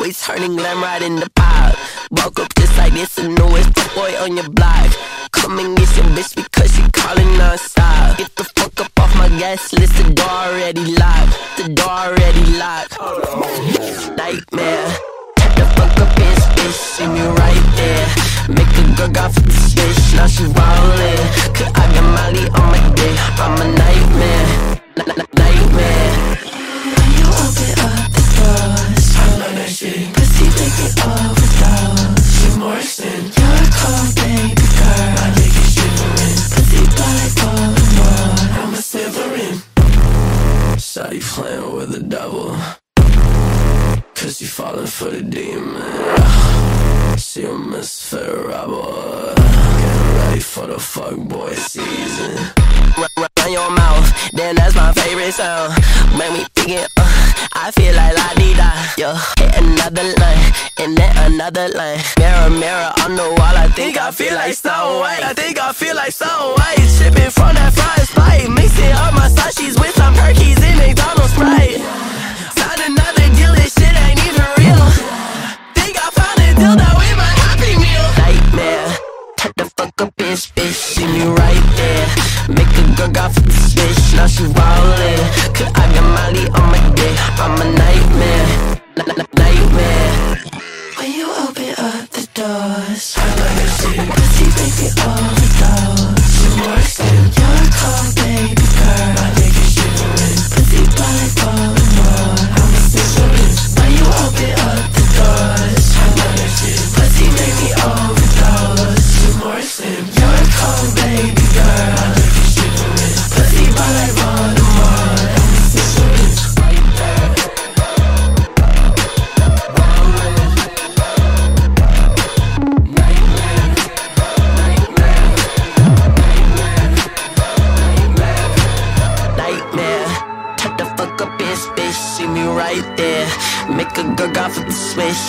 We turning glam right into pop. Woke up just like this, the newest boy on your block. Come and get your bitch because she calling non-stop. Get the fuck up off my gas list, the door already locked. The door already locked. Nightmare. Turn the fuck up in bitch, see me right there. Make a girl go for the switch, now she rollin'. Cause I got Molly on my dick, I'm a nightmare. N- n- nightmare. When you open up Shawty playing with the devil Cause she falling for the demon She a misfit rebel Getting ready for the fuck boy season Run, your mouth, then that's my favorite sound Make me thinking, uh, I feel like la di da. Yo, hit another line, and then another line. Mirror, mirror on the wall, I think I feel like Snow White. I think I feel like Snow White. Sipping from that fried Sprite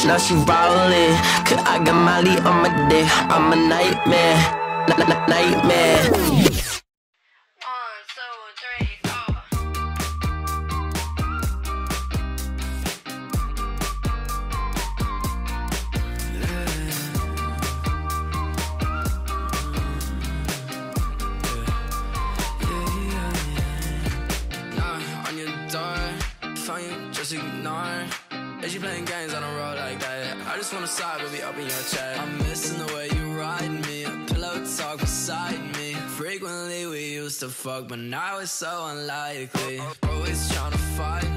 now she rollin'. Cause I got Molly on my dick, I'm a nightmare. Nightmare. Just wanna side, baby, open your chat. I'm missing the way you ride me, a pillow talk beside me. Frequently we used to fuck, but now it's so unlikely. Always trying to fight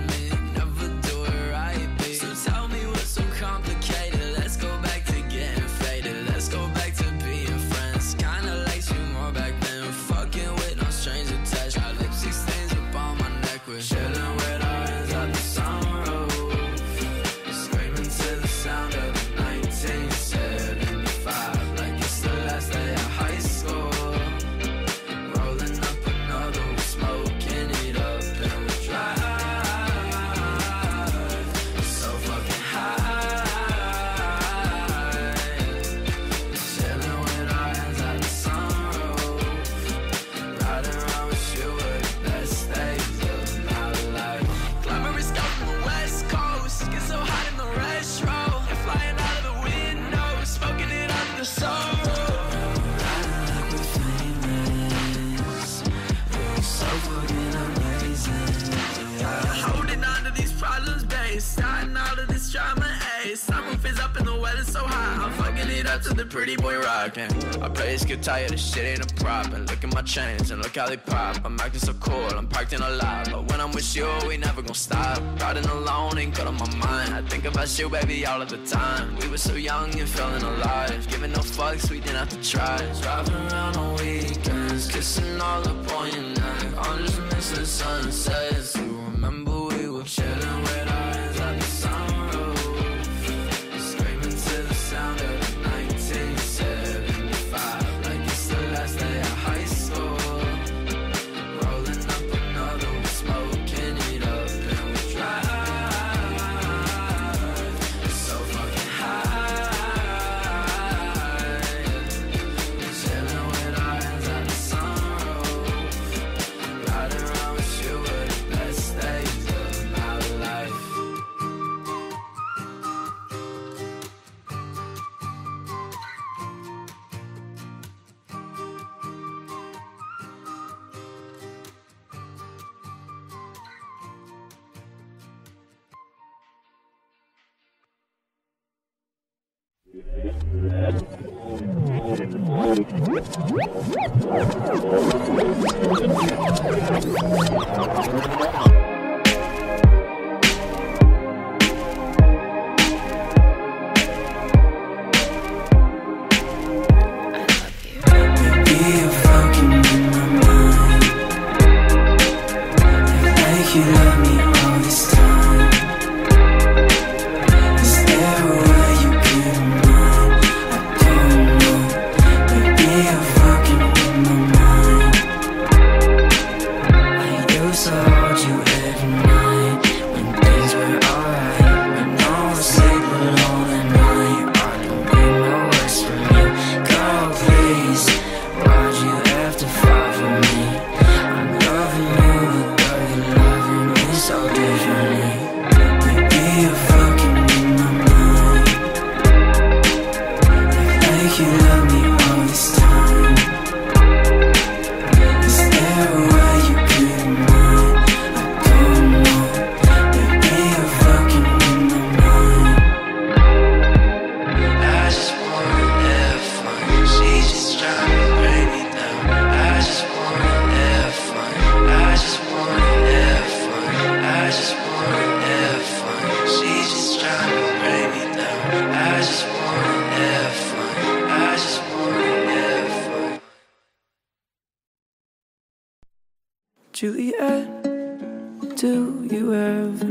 to the pretty boy rockin'. I this guitar, yeah, this shit ain't a. And look at my chains and look how they pop. I'm acting so cool, I'm parked in a lot. But when I'm with you, we never gon' stop. Riding alone ain't good on my mind. I think about you, baby, all of the time. We were so young and feeling alive. Giving no fucks, we didn't have to try. Driving around on weekends, kissing all up on your neck. I'm just missing sunsets.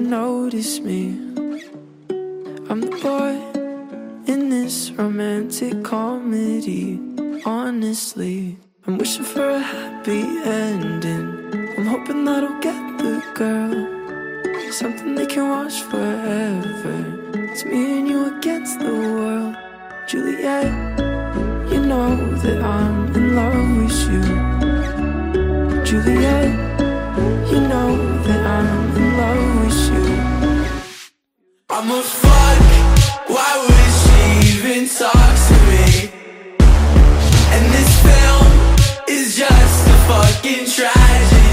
notice me. I'm the boy in this romantic comedy. Honestly, I'm wishing for a happy ending. I'm hoping that I'll get the girl. Something they can watch forever. It's me and you against the world. Juliet, you know that I'm in love with you. Juliet, you know I'm a fuck, why would she even talk to me? And this film is just a fucking tragedy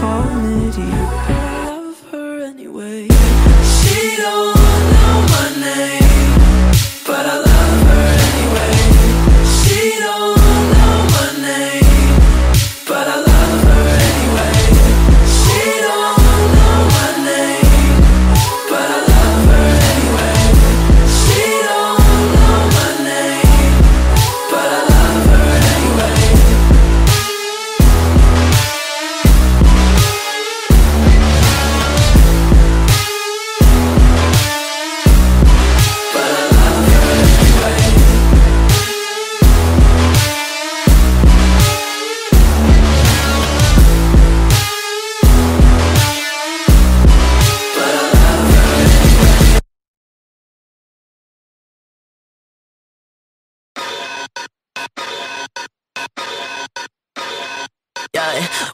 comedy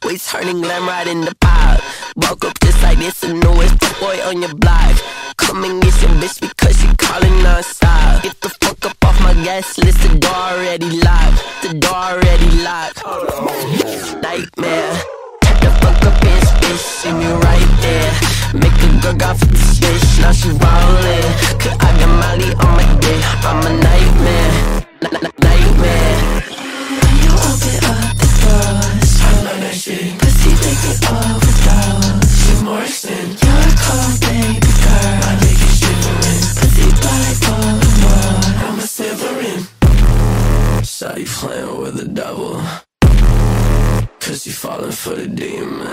We turning glam right the pop. Walk up just like this, the newest boy on your block. Come and get your bitch because she calling non-stop. Get the fuck up off my gas list, the door already locked. The door already locked. Nightmare. Get the fuck up, bitch, bitch, see me right there. Make a girl off this bitch, now she rollin'. Cause I got Molly on my dick, I'm a nightmare. N -n -n nightmare. You open up. Morrison The seeds all me overdose Jim Morrison You're a cold, baby girl. My dick is shivering Pussy bipolar one I'm a silverin Saw you playing with a double. Cause you falling for the demon.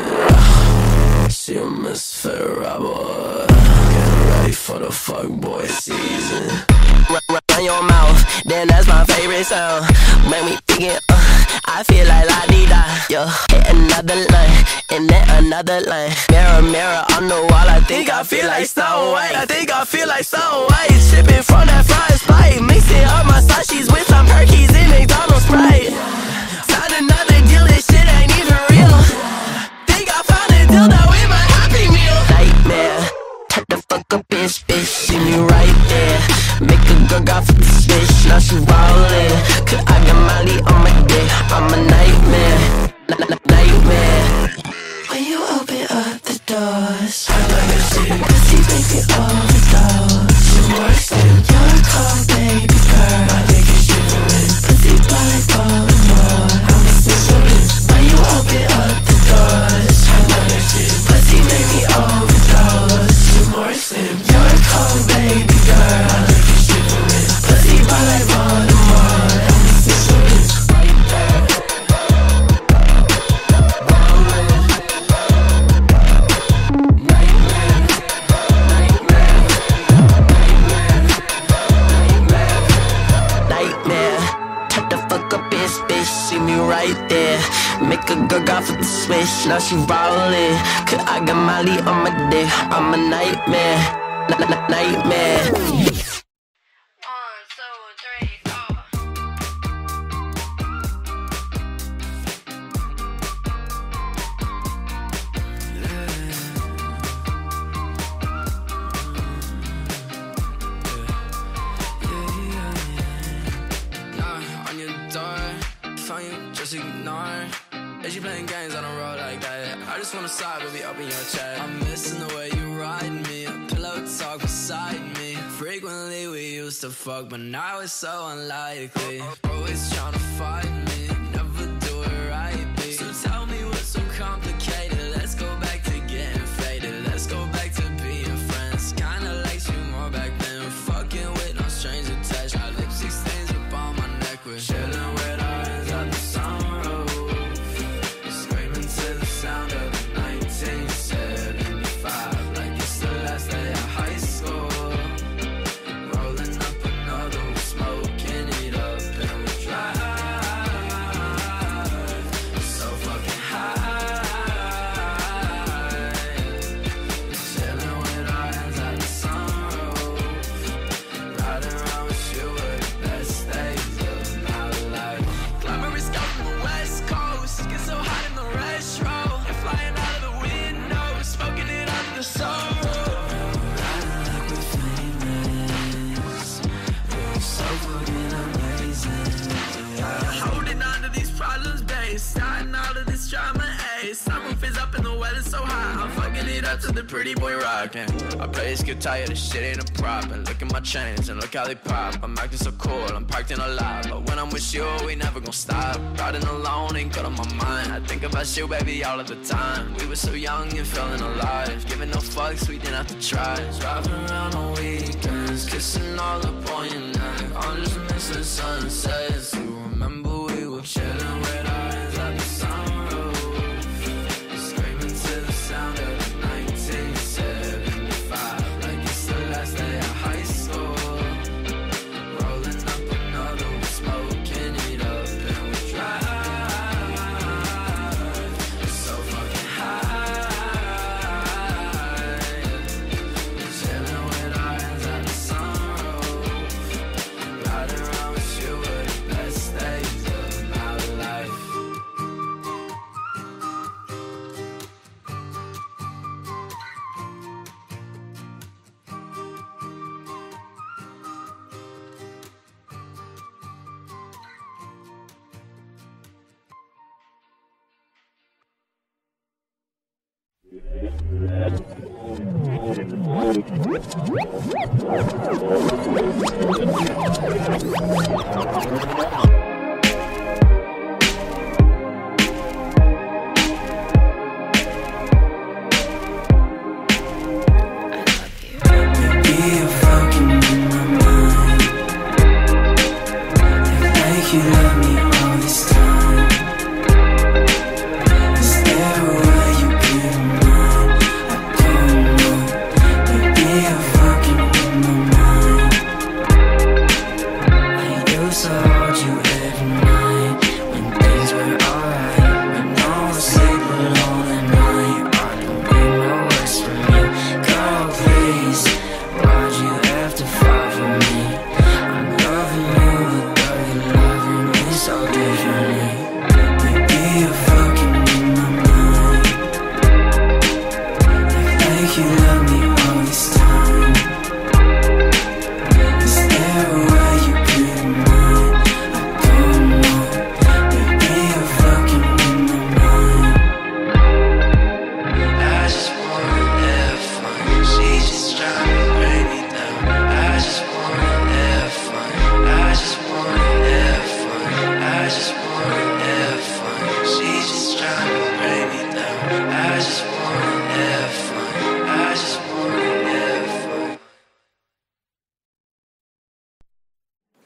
See a misfit rebel Getting ready for the fuckboy season. Run your mouth, then that's my favorite sound. Make me think uh, I feel like la-dee-da, yeah another line. Mirror, mirror on the wall, I think I feel like Snow White. I think I feel like Snow White. Sipping from that fire sprite, mixing she rollin'. Cause I got Molly on my dick, I'm a nightmare. Nightmare. Just wanna side, baby, up in your chat. I'm missing the way you ride me, a pillow talk beside me. Frequently we used to fuck, but now it's so unlikely. Always trying to fight Riding around with you were the best days of my life. Glamorous girl from the west coast. Get so hot in the retro. You're flying out of the window. Smoking it under the sunroof. Riding like we're famous. So fucking amazing. Holding these problems, babe. Starting all of this drama, ayy. Sunroof is up and the so hot. I'm fucking it up to the pretty boy rocking. I play this guitar, this shit ain't a prop. And look at my chains and look how they pop. I'm acting so cool, I'm parked in a lot. But when I'm with you, we never gon' stop. Riding alone ain't good on my mind. I think about you, baby, all of the time. We were so young and feeling alive. Giving no fucks, we didn't have to try. Driving around on weekends, kissing all up on your neck. I'm just missing sunsets. You remember we were chilling with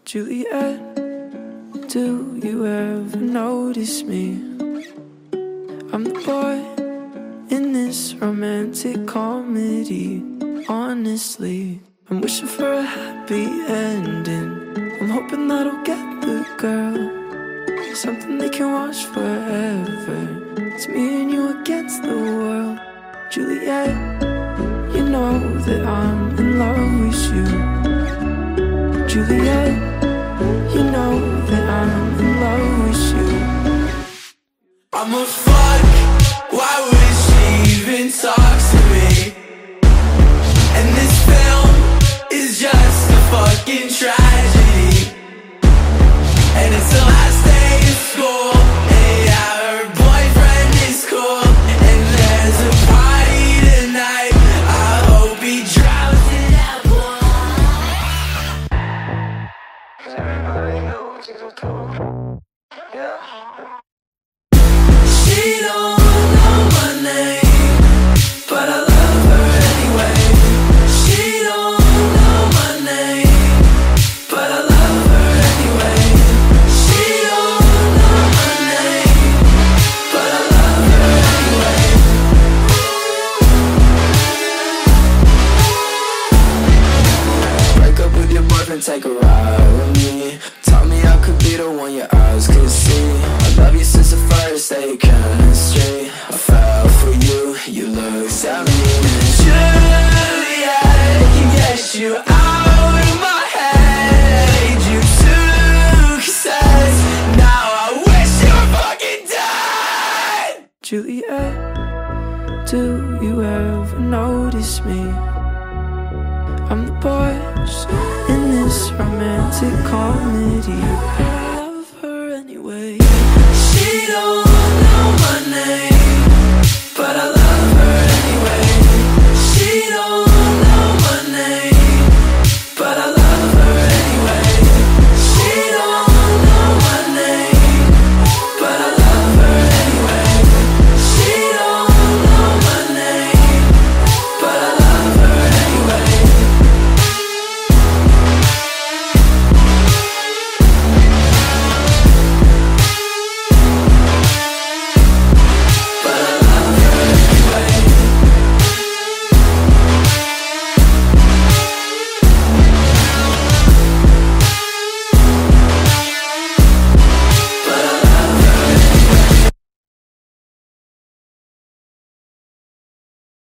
Juliet, do you ever notice me? I'm the boy in this romantic comedy. Honestly, I'm wishing for a happy ending. I'm hoping that I'll get the girl. Something they can watch forever. It's me and you against the world. Juliet, you know that I'm in love with you. Juliet, I'm a fuck. Why would she even talk to me? And this film is just a fucking tragedy. And it's the last day of school. Yeah, boyfriend is cool. And there's a party tonight. I hope he drowns in that She